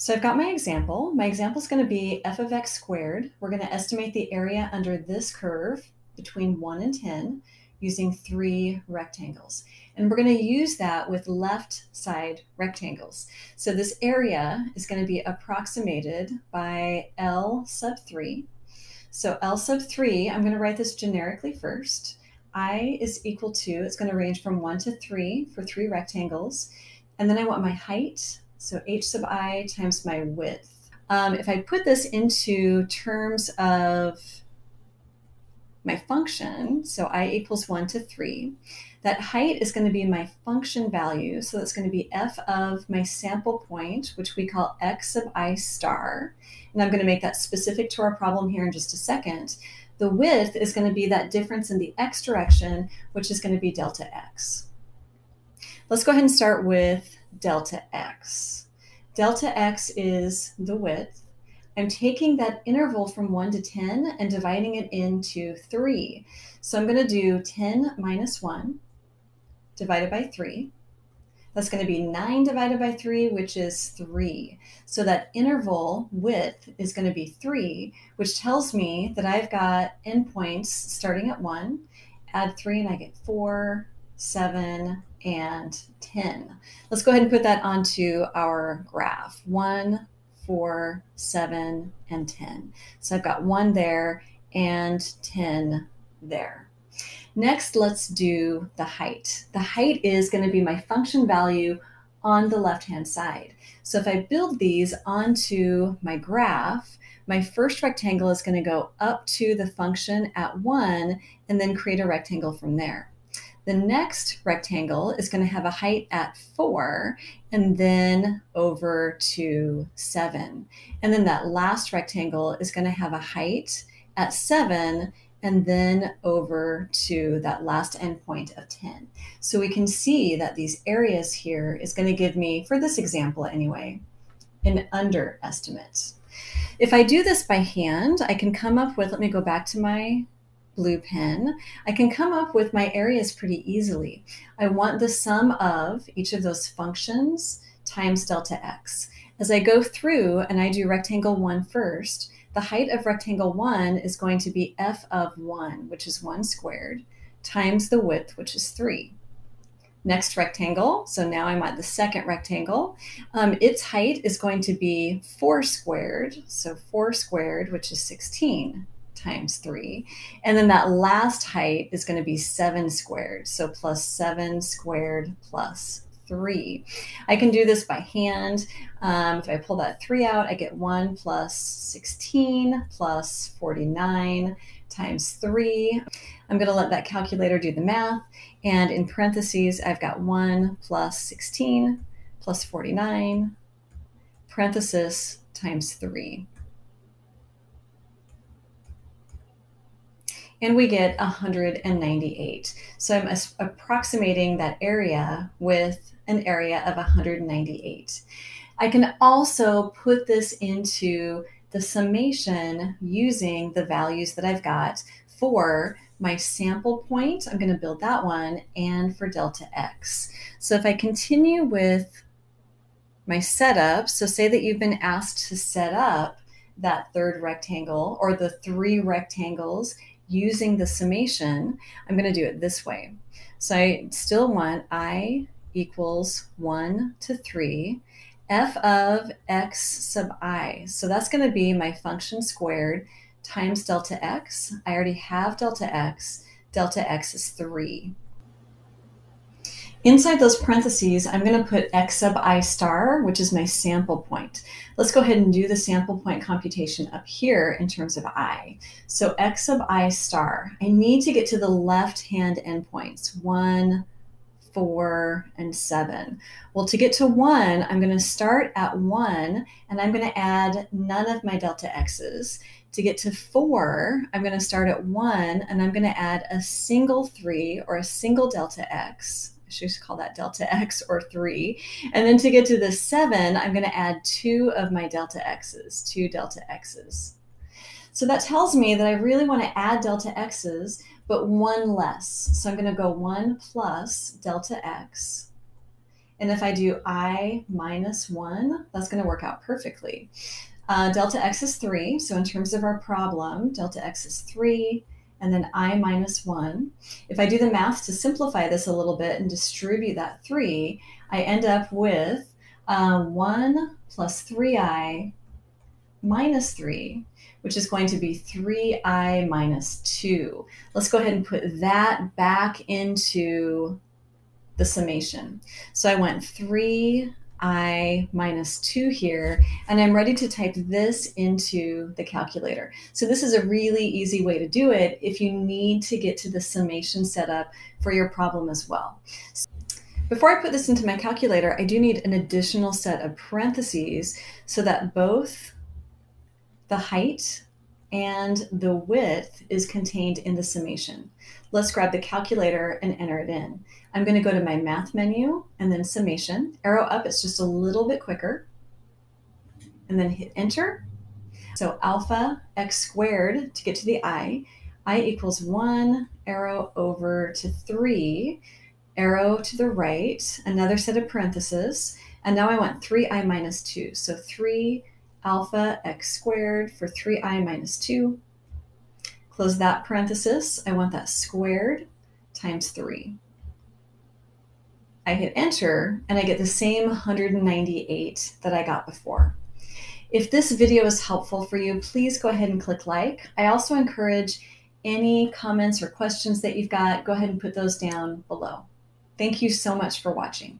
So I've got my example. My example is going to be f of x squared. We're going to estimate the area under this curve between 1 and 10 using three rectangles. And we're going to use that with left side rectangles. So this area is going to be approximated by L sub 3. So L sub 3, I'm going to write this generically first. I is equal to, it's going to range from 1 to 3 for three rectangles. And then I want my height so h sub i times my width. Um, if I put this into terms of my function, so i equals 1 to 3, that height is going to be my function value. So that's going to be f of my sample point, which we call x sub i star. And I'm going to make that specific to our problem here in just a second. The width is going to be that difference in the x direction, which is going to be delta x. Let's go ahead and start with delta x. Delta x is the width. I'm taking that interval from 1 to 10 and dividing it into 3. So I'm going to do 10 minus 1 divided by 3. That's going to be 9 divided by 3, which is 3. So that interval width is going to be 3, which tells me that I've got endpoints starting at 1. Add 3 and I get 4, 7, and 10. Let's go ahead and put that onto our graph. 1, 4, 7, and 10. So I've got 1 there and 10 there. Next, let's do the height. The height is going to be my function value on the left-hand side. So if I build these onto my graph, my first rectangle is going to go up to the function at 1 and then create a rectangle from there. The next rectangle is going to have a height at 4 and then over to 7. And then that last rectangle is going to have a height at 7 and then over to that last endpoint of 10. So we can see that these areas here is going to give me, for this example anyway, an underestimate. If I do this by hand, I can come up with, let me go back to my blue pen, I can come up with my areas pretty easily. I want the sum of each of those functions times delta x. As I go through and I do rectangle 1 first, the height of rectangle 1 is going to be f of 1, which is 1 squared, times the width, which is 3. Next rectangle, so now I'm at the second rectangle, um, its height is going to be 4 squared, so 4 squared, which is 16 times 3. And then that last height is going to be 7 squared. So plus 7 squared plus 3. I can do this by hand. Um, if I pull that 3 out, I get 1 plus 16 plus 49 times 3. I'm going to let that calculator do the math. And in parentheses, I've got 1 plus 16 plus 49, parenthesis times 3. And we get 198. So I'm approximating that area with an area of 198. I can also put this into the summation using the values that I've got for my sample point, I'm going to build that one, and for delta x. So if I continue with my setup, so say that you've been asked to set up that third rectangle or the three rectangles using the summation, I'm going to do it this way. So I still want i equals 1 to 3 f of x sub i. So that's going to be my function squared times delta x. I already have delta x. Delta x is 3. Inside those parentheses, I'm going to put x sub i star, which is my sample point. Let's go ahead and do the sample point computation up here in terms of i. So x sub i star, I need to get to the left-hand endpoints, 1, 4, and 7. Well, to get to 1, I'm going to start at 1, and I'm going to add none of my delta x's. To get to 4, I'm going to start at 1, and I'm going to add a single 3 or a single delta x I should call that delta x or 3. And then to get to the 7, I'm going to add 2 of my delta x's, 2 delta x's. So that tells me that I really want to add delta x's, but one less. So I'm going to go 1 plus delta x. And if I do i minus 1, that's going to work out perfectly. Uh, delta x is 3, so in terms of our problem, delta x is 3, and then i minus 1. If I do the math to simplify this a little bit and distribute that 3, I end up with uh, 1 plus 3i minus 3, which is going to be 3i minus 2. Let's go ahead and put that back into the summation. So I went 3 i minus 2 here, and I'm ready to type this into the calculator. So this is a really easy way to do it if you need to get to the summation setup for your problem as well. Before I put this into my calculator, I do need an additional set of parentheses so that both the height and the width is contained in the summation. Let's grab the calculator and enter it in. I'm going to go to my math menu and then summation. Arrow up, it's just a little bit quicker. And then hit enter. So alpha x squared to get to the i. i equals 1, arrow over to 3, arrow to the right, another set of parentheses. And now I want 3i minus 2. So 3 alpha x squared for 3i minus 2. Close that parenthesis. I want that squared times 3. I hit enter and I get the same 198 that I got before. If this video is helpful for you, please go ahead and click like. I also encourage any comments or questions that you've got, go ahead and put those down below. Thank you so much for watching.